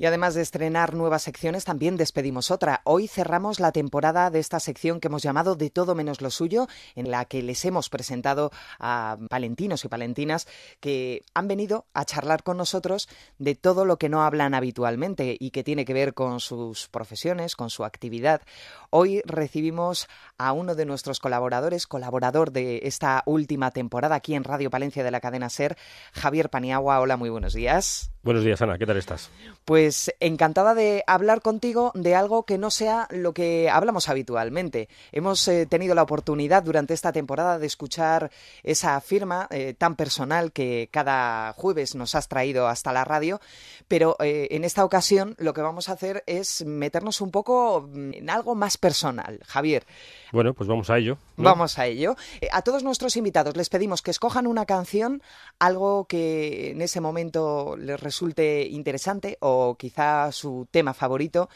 Y además de estrenar nuevas secciones, también despedimos otra. Hoy cerramos la temporada de esta sección que hemos llamado De todo menos lo suyo, en la que les hemos presentado a palentinos y palentinas que han venido a charlar con nosotros de todo lo que no hablan habitualmente y que tiene que ver con sus profesiones, con su actividad. Hoy recibimos a uno de nuestros colaboradores, colaborador de esta última temporada aquí en Radio Palencia de la cadena SER, Javier Paniagua. Hola, muy buenos días. Buenos días, Ana. ¿Qué tal estás? Pues encantada de hablar contigo de algo que no sea lo que hablamos habitualmente. Hemos eh, tenido la oportunidad durante esta temporada de escuchar esa firma eh, tan personal que cada jueves nos has traído hasta la radio, pero eh, en esta ocasión lo que vamos a hacer es meternos un poco en algo más personal. Javier. Bueno, pues vamos a ello. Vamos a ello. a todos nuestros invitados les pedimos que escojan una canción, algo que en ese momento les resulte interesante o quizá su tema favorito.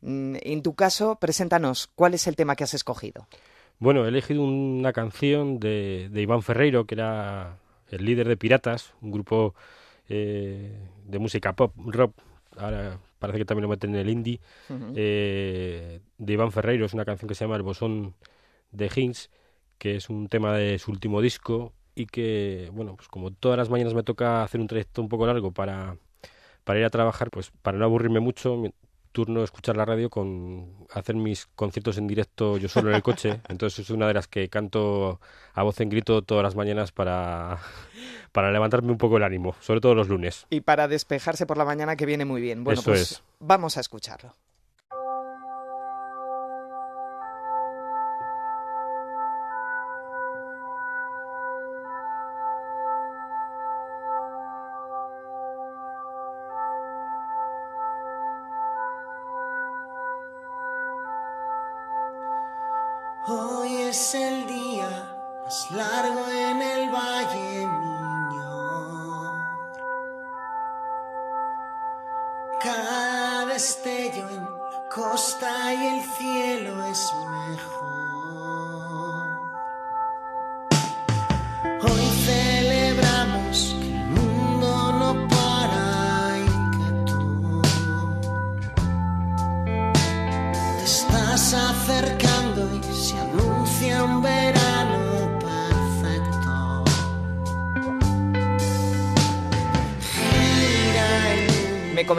Mm, en tu caso, preséntanos, ¿cuál es el tema que has escogido? Bueno, he elegido una canción de, Iván Ferreiro, que era el líder de Piratas, un grupo eh, de música pop, rock, ahora parece que también lo meten en el indie, eh, de Iván Ferreiro, es una canción que se llama El Bosón de Hinks, que es un tema de su último disco y que, bueno, pues como todas las mañanas me toca hacer un trayecto un poco largo para, para ir a trabajar, pues para no aburrirme mucho, mi turno escuchar la radio con hacer mis conciertos en directo yo solo en el coche. Entonces es una de las que canto a voz en grito todas las mañanas para, para levantarme un poco el ánimo, sobre todo los lunes. Y para despejarse por la mañana que viene muy bien. Bueno, Eso pues es. vamos a escucharlo. Es el día más largo en el valle Miñor. Cada destello en la costa y el cielo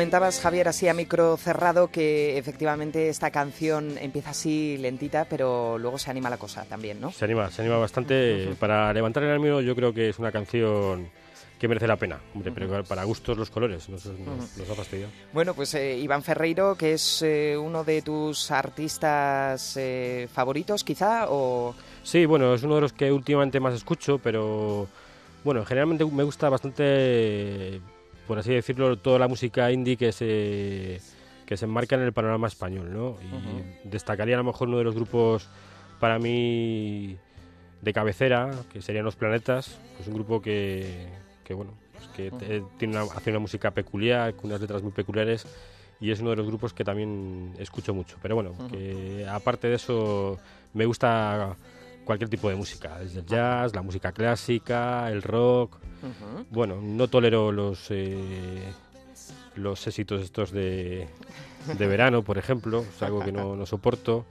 comentabas, Javier, así a micro cerrado, que efectivamente esta canción empieza así lentita, pero luego se anima la cosa también, ¿no? Se anima, se anima bastante. Para levantar el ánimo yo creo que es una canción que merece la pena. Hombre, pero para gustos los colores, nos, nos- nos ha fastidiado. Bueno, pues eh, Iván Ferreiro, que es eh, uno de tus artistas eh, favoritos, quizá, o... Sí, bueno, es uno de los que últimamente más escucho, pero bueno, generalmente me gusta bastante, por así decirlo, toda la música indie que se, que se enmarca en el panorama español, ¿no? Y destacaría a lo mejor uno de los grupos para mí de cabecera, que serían Los Planetas, es un grupo que, que bueno, pues que tiene una, hace una música peculiar, con unas letras muy peculiares, y es uno de los grupos que también escucho mucho. Pero bueno, que aparte de eso, me gusta cualquier tipo de música, desde el jazz, la música clásica, el rock. Bueno, no tolero los eh, los éxitos estos de, de verano, por ejemplo, es algo que no, no soporto.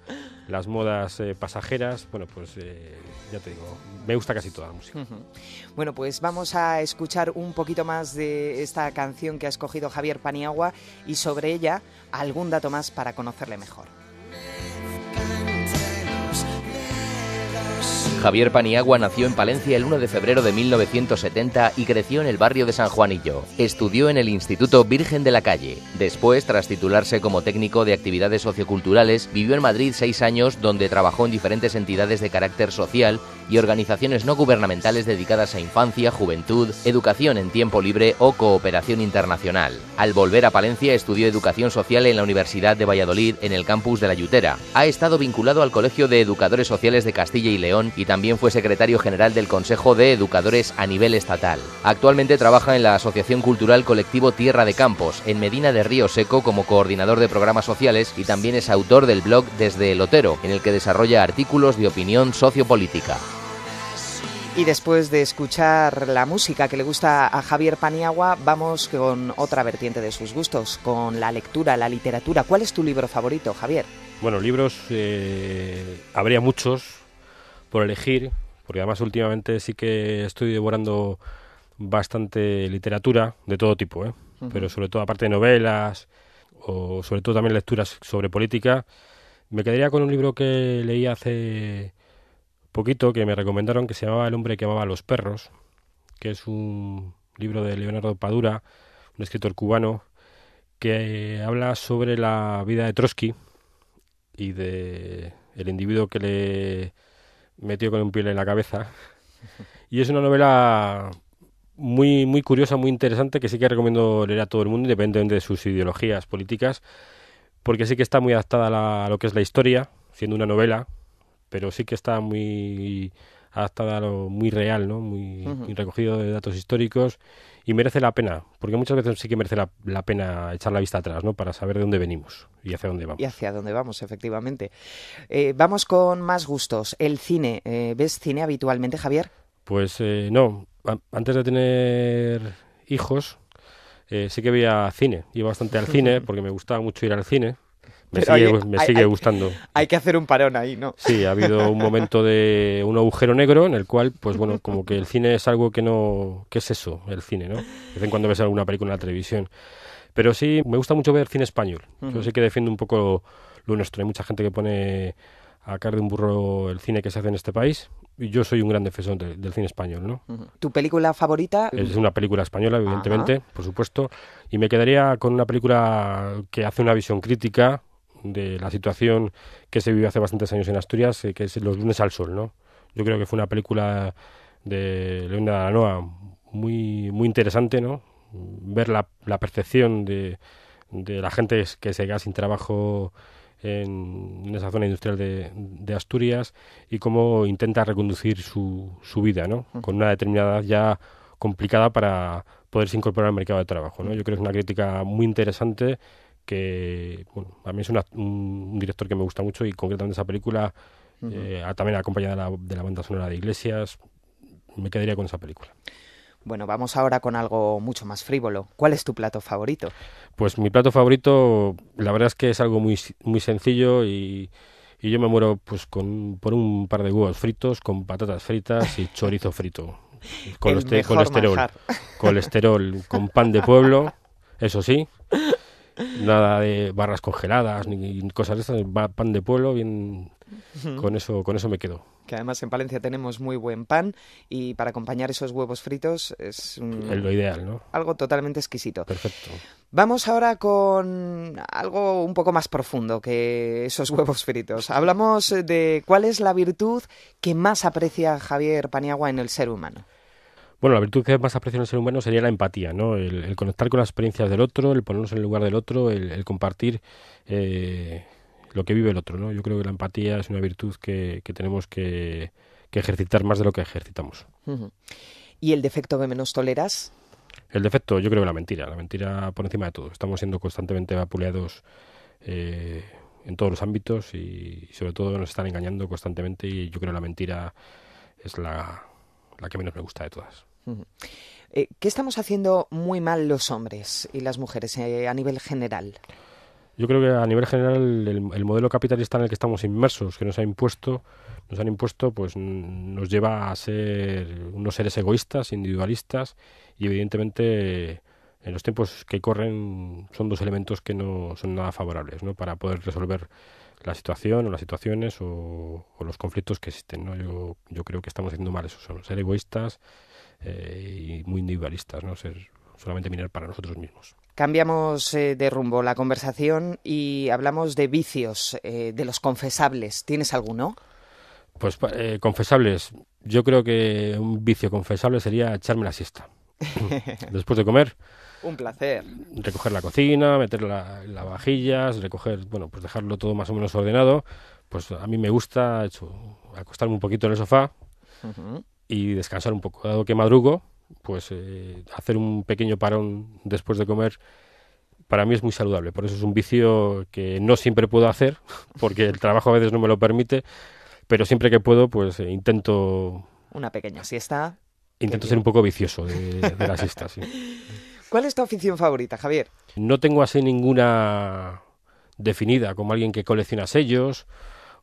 Las modas eh, pasajeras, bueno, pues eh, ya te digo, me gusta casi toda la música. Bueno, pues vamos a escuchar un poquito más de esta canción que ha escogido Javier Paniagua y sobre ella algún dato más para conocerle mejor. Javier Paniagua nació en Palencia el 1 de febrero de 1970 y creció en el barrio de San Juanillo. Estudió en el Instituto Virgen de la Calle. Después, tras titularse como técnico de actividades socioculturales, vivió en Madrid seis años donde trabajó en diferentes entidades de carácter social y organizaciones no gubernamentales dedicadas a infancia, juventud, educación en tiempo libre o cooperación internacional. Al volver a Palencia estudió educación social en la Universidad de Valladolid en el campus de la Yutera. Ha estado vinculado al Colegio de Educadores Sociales de Castilla y León y también fue secretario general del Consejo de Educadores a nivel estatal. Actualmente trabaja en la Asociación Cultural Colectivo Tierra de Campos, en Medina de Río Seco como coordinador de programas sociales y también es autor del blog Desde el Otero, en el que desarrolla artículos de opinión sociopolítica. Y después de escuchar la música que le gusta a Javier Paniagua, vamos con otra vertiente de sus gustos, con la lectura, la literatura. ¿Cuál es tu libro favorito, Javier? Bueno, libros eh, habría muchos por elegir, porque además últimamente sí que estoy devorando bastante literatura de todo tipo, ¿eh? pero sobre todo aparte de novelas o sobre todo también lecturas sobre política. Me quedaría con un libro que leí hace poquito que me recomendaron que se llamaba El hombre que amaba a los perros, que es un libro de Leonardo Padura, un escritor cubano, que habla sobre la vida de Trotsky y de el individuo que le metió con un pie en la cabeza. Y es una novela muy, muy curiosa, muy interesante, que sí que recomiendo leer a todo el mundo, independientemente de sus ideologías políticas, porque sí que está muy adaptada a, lo que es la historia, siendo una novela, pero sí que está muy adaptada a lo muy real, ¿no? Muy, recogido de datos históricos y merece la pena, porque muchas veces sí que merece la, pena echar la vista atrás, ¿no? Para saber de dónde venimos y hacia dónde vamos. Y hacia dónde vamos, efectivamente. Eh, vamos con más gustos. El cine. Eh, ¿Ves cine habitualmente, Javier? Pues eh, no. Antes de tener hijos, sí que veía cine. Iba bastante al cine porque me gustaba mucho ir al cine. Me sigue, gustando. Hay que hacer un parón ahí, ¿no? Sí, ha habido un momento de un agujero negro en el cual, pues bueno, como que el cine es algo que no... ¿Qué es eso, el cine, no? De vez en cuando ves alguna película en la televisión. Pero sí, me gusta mucho ver cine español. Yo sí que defiendo un poco lo, nuestro. Hay mucha gente que pone a caer de un burro el cine que se hace en este país. Y yo soy un gran defensor del cine español, ¿no? ¿Tu película favorita? Es una película española, evidentemente, por supuesto. Y me quedaría con una película que hace una visión crítica de la situación que se vivió hace bastantes años en Asturias, eh, que es Los lunes al sol, ¿no? Yo creo que fue una película de León de Aranoa muy, muy interesante, ¿no? Ver la, la percepción de, de la gente que se queda sin trabajo en, esa zona industrial de, de, Asturias y cómo intenta reconducir su, su vida, ¿no? Con una determinada ya complicada para poderse incorporar al mercado de trabajo, ¿no? Yo creo que es una crítica muy interesante que bueno, a mí es un, director que me gusta mucho y concretamente esa película, eh, también acompañada de la, banda sonora de Iglesias, me quedaría con esa película. Bueno, vamos ahora con algo mucho más frívolo. ¿Cuál es tu plato favorito? Pues mi plato favorito, la verdad es que es algo muy, muy sencillo y, yo me muero pues con, por un par de huevos fritos, con patatas fritas y chorizo frito. colesterol, colesterol con pan de pueblo, eso sí, nada de barras congeladas ni cosas de estas, pan de pueblo, bien con eso con eso me quedo. Que además en Palencia tenemos muy buen pan y para acompañar esos huevos fritos es lo ideal, ¿no? Algo totalmente exquisito. Perfecto. Vamos ahora con algo un poco más profundo que esos huevos fritos. Hablamos de cuál es la virtud que más aprecia Javier Paniagua en el ser humano. Bueno, la virtud que más aprecia en el ser humano sería la empatía, ¿no? El, conectar con las experiencias del otro, el ponernos en el lugar del otro, el, compartir eh, lo que vive el otro, ¿no? Yo creo que la empatía es una virtud que, tenemos que, ejercitar más de lo que ejercitamos. ¿Y el defecto que menos toleras? El defecto, yo creo que la mentira, la mentira por encima de todo. Estamos siendo constantemente vapuleados eh, en todos los ámbitos y, sobre todo nos están engañando constantemente y yo creo que la mentira es la que menos me gusta de todas. Eh, ¿Qué estamos haciendo muy mal los hombres y las mujeres eh, a nivel general? Yo creo que a nivel general el, modelo capitalista en el que estamos inmersos, que nos ha impuesto, nos han impuesto, pues nos lleva a ser unos seres egoístas, individualistas y evidentemente en los tiempos que corren son dos elementos que no son nada favorables, ¿no? Para poder resolver la situación o las situaciones o, los conflictos que existen, ¿no? Yo, yo creo que estamos haciendo mal eso, son ser egoístas, eh, y muy individualistas, ¿no? Ser solamente mirar para nosotros mismos. Cambiamos eh, de rumbo la conversación y hablamos de vicios, eh, de los confesables. ¿Tienes alguno? Pues confesables. Yo creo que un vicio confesable sería echarme la siesta. Después de comer. Un placer. Recoger la cocina, meter la, la vajillas, recoger, bueno, pues dejarlo todo más o menos ordenado. Pues a mí me gusta hecho, acostarme un poquito en el sofá, y descansar un poco. Dado que madrugo, pues eh, hacer un pequeño parón después de comer para mí es muy saludable. Por eso es un vicio que no siempre puedo hacer, porque el trabajo a veces no me lo permite, pero siempre que puedo, pues eh, intento Una pequeña siesta. Intento ser un poco vicioso de, de la siesta, sí. ¿Cuál es tu afición favorita, Javier? No tengo así ninguna definida, como alguien que colecciona sellos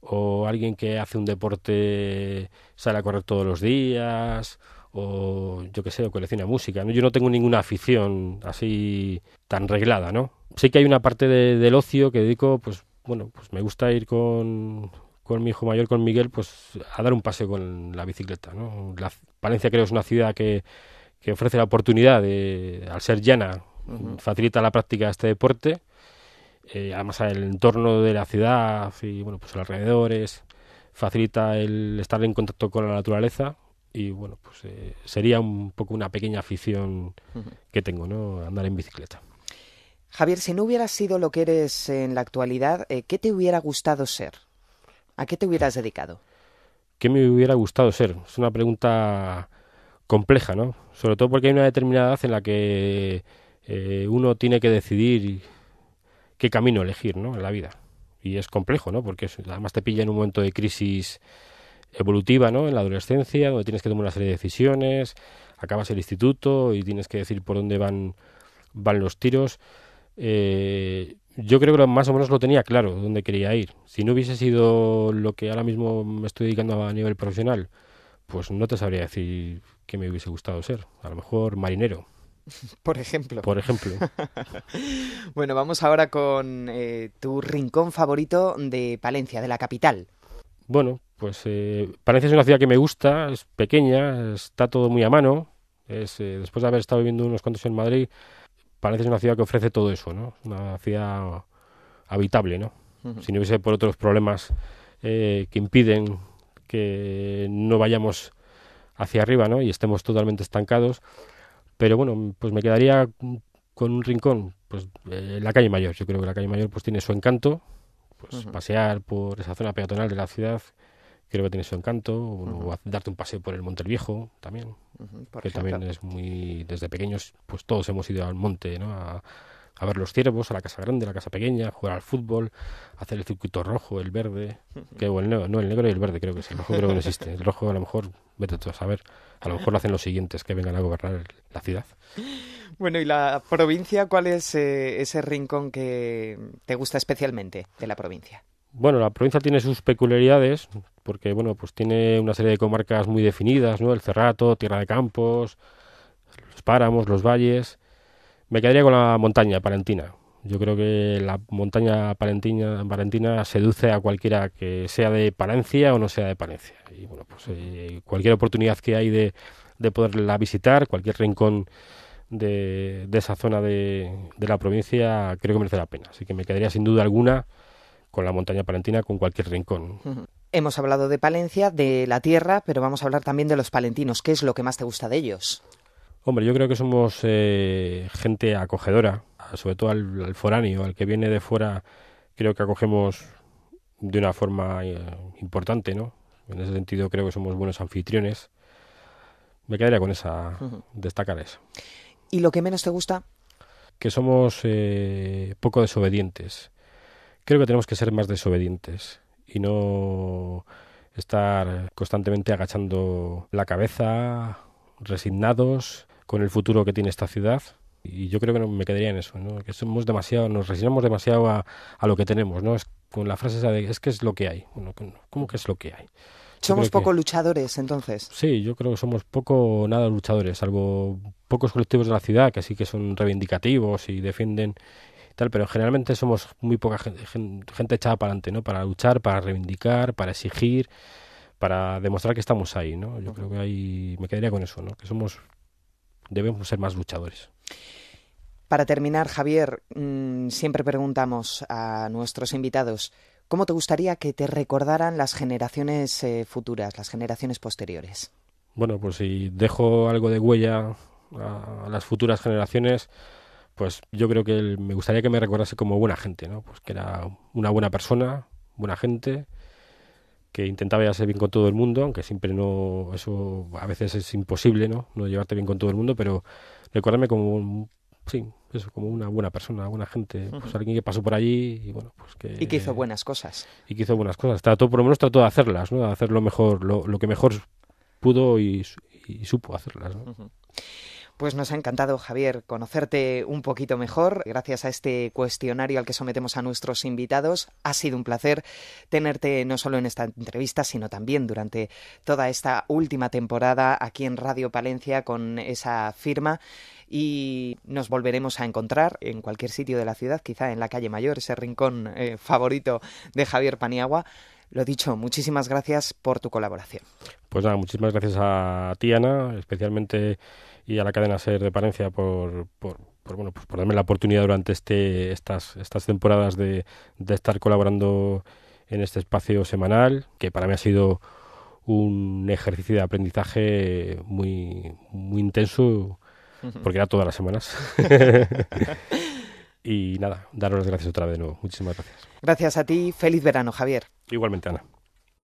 o alguien que hace un deporte, sale a correr todos los días o yo qué sé, o colecciona música. ¿no? Yo no tengo ninguna afición así tan reglada, ¿no? Sí que hay una parte de- del ocio que dedico, pues bueno, pues me gusta ir con, con mi hijo mayor, con Miguel, pues a dar un paseo con la bicicleta, ¿no? La, Palencia creo es una ciudad que, que ofrece la oportunidad de, al ser llana, facilita la práctica de este deporte. Eh, además, el entorno de la ciudad y bueno, pues los alrededores facilita el estar en contacto con la naturaleza y bueno, pues eh, sería un poco una pequeña afición que tengo, ¿no? Andar en bicicleta. Javier, si no hubieras sido lo que eres en la actualidad, eh, ¿qué te hubiera gustado ser? ¿A qué te hubieras dedicado? ¿Qué me hubiera gustado ser? Es una pregunta compleja, ¿no? Sobre todo porque hay una determinada edad en la que eh, uno tiene que decidir qué camino elegir, ¿no? En la vida. Y es complejo, ¿no? Porque además te pilla en un momento de crisis evolutiva, ¿no? En la adolescencia, donde tienes que tomar una serie de decisiones, acabas el instituto y tienes que decir por dónde van, van los tiros. Eh, yo creo que más o menos lo tenía claro dónde quería ir. Si no hubiese sido lo que ahora mismo me estoy dedicando a nivel profesional, pues no te sabría decir qué me hubiese gustado ser. A lo mejor marinero, Por ejemplo. por ejemplo. Bueno, vamos ahora con eh, tu rincón favorito de Palencia, de la capital. Bueno, pues eh, Palencia es una ciudad que me gusta, es pequeña, está todo muy a mano. Es, eh, después de haber estado viviendo unos cuantos en Madrid, Palencia es una ciudad que ofrece todo eso, ¿no? Una ciudad habitable, ¿no? Si no hubiese por otros problemas eh, que impiden que no vayamos hacia arriba, ¿no? Y estemos totalmente estancados. Pero bueno, pues me quedaría con un rincón, pues eh, la calle Mayor. Yo creo que la calle Mayor pues tiene su encanto. Pues pasear por esa zona peatonal de la ciudad creo que tiene su encanto. O, darte un paseo por el Monte el Viejo también, que ejemplo. también es muy desde pequeños, pues todos hemos ido al monte, ¿no? A, a ver los ciervos, a la casa grande, a la casa pequeña, jugar al fútbol, hacer el circuito rojo, el verde, que o el negro, no, el negro y el verde creo que es, el rojo creo que no existe, el rojo a lo mejor, vete tú a saber, a lo mejor lo hacen los siguientes que vengan a gobernar la ciudad. Bueno, ¿y la provincia cuál es eh, ese rincón que te gusta especialmente de la provincia? Bueno, la provincia tiene sus peculiaridades, porque bueno, pues tiene una serie de comarcas muy definidas, ¿no? El Cerrato, Tierra de Campos, los páramos, los valles. Me quedaría con la montaña palentina. Yo creo que la montaña palentina, palentina seduce a cualquiera que sea de Palencia o no sea de Palencia. Y bueno, pues eh, cualquier oportunidad que hay de, de poderla visitar, cualquier rincón de, de esa zona de, de la provincia, creo que merece la pena. Así que me quedaría sin duda alguna con la montaña palentina, con cualquier rincón. Hemos hablado de Palencia, de la tierra, pero vamos a hablar también de los palentinos. ¿Qué es lo que más te gusta de ellos? Hombre, yo creo que somos eh, gente acogedora, sobre todo al, al foráneo, al que viene de fuera, creo que acogemos de una forma eh, importante, ¿no? En ese sentido creo que somos buenos anfitriones. Me quedaría con esa, destacar eso. ¿Y lo que menos te gusta? Que somos eh, poco desobedientes. Creo que tenemos que ser más desobedientes y no estar constantemente agachando la cabeza, resignados con el futuro que tiene esta ciudad. Y yo creo que no- me quedaría en eso, ¿no? que somos demasiado, nos resignamos demasiado a, a lo que tenemos, ¿no? Es con la frase esa de es que es lo que hay. Bueno, ¿cómo que es lo que hay? Somos que- poco luchadores, entonces. Sí, yo creo que somos poco nada luchadores, salvo pocos colectivos de la ciudad que sí que son reivindicativos y defienden y tal, pero generalmente somos muy poca gente, gente echada para adelante, ¿no? Para luchar, para reivindicar, para exigir, para demostrar que estamos ahí, ¿no? Yo creo que ahí me quedaría con eso, ¿no? Que somos debemos ser más luchadores. Para terminar, Javier, mm, siempre preguntamos a nuestros invitados, ¿cómo te gustaría que te recordaran las generaciones eh, futuras, las generaciones posteriores? Bueno, pues si dejo algo de huella a, a las futuras generaciones, pues yo creo que el- me gustaría que me recordase como buena gente, ¿no? Pues que era una buena persona, buena gente, que intentaba llevarse bien con todo el mundo, aunque siempre no, eso a veces es imposible, ¿no? No llevarte bien con todo el mundo, pero recordarme como, un- sí, eso, como una buena persona, buena gente, pues alguien que pasó por allí y bueno, pues que... Y que hizo buenas cosas. y que hizo buenas cosas. Trató, por lo menos trató de hacerlas, ¿no? De hacer lo mejor, lo, lo que mejor pudo y, supo hacerlas. Pues nos ha encantado, Javier, conocerte un poquito mejor. Gracias a este cuestionario al que sometemos a nuestros invitados. Ha sido un placer tenerte no solo en esta entrevista, sino también durante toda esta última temporada aquí en Radio Palencia con esa firma y nos volveremos a encontrar en cualquier sitio de la ciudad, quizá en la calle Mayor, ese rincón eh, favorito de Javier Paniagua. Lo dicho, muchísimas gracias por tu colaboración. Pues nada, muchísimas gracias a ti, Ana, especialmente y a la cadena SER de Palencia por, por, bueno, pues por darme la oportunidad durante este, estas, estas temporadas de, de estar colaborando en este espacio semanal, que para mí ha sido un ejercicio de aprendizaje muy, muy intenso, porque era todas las semanas. y nada, daros las gracias otra vez de nuevo. Muchísimas gracias. Gracias a ti. Feliz verano, Javier. Igualmente, Ana.